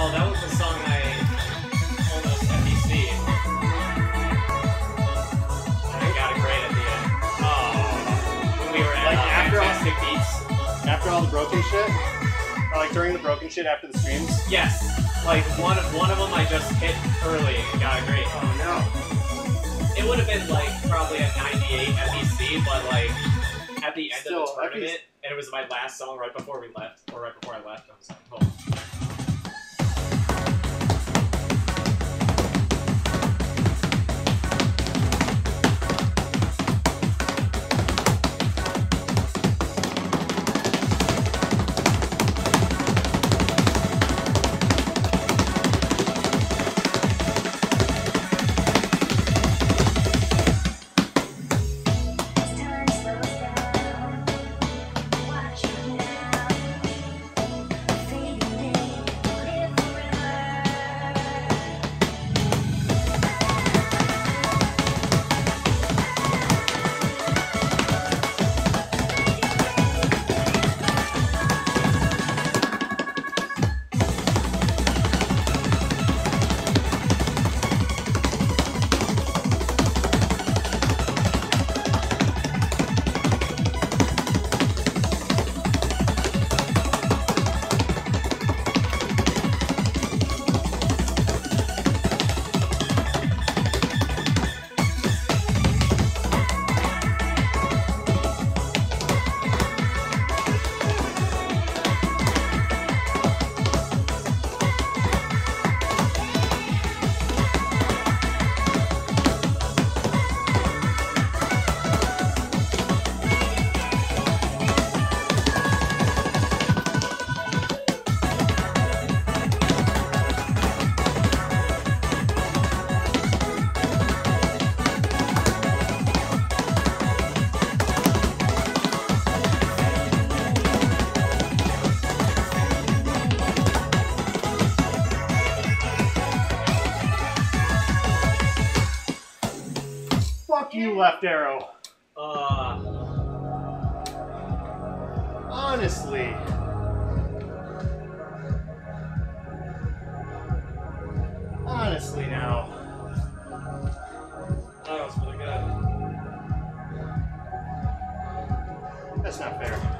Oh, that was the song I almost NBC. I got a grade at the end. Oh, when we were at Like, uh, after all- Fantastic Beats. After all the broken shit, or like during the broken shit after the streams. Yes, like one of one of them I just hit early and got a great. Oh no. It would have been like probably a 98 NBC, but like at the end Still, of the tournament, and it was my last song right before we left, or right before I left. I was like, oh. you, Left Arrow. Uh, honestly. Honestly, now. That was good. That's not fair.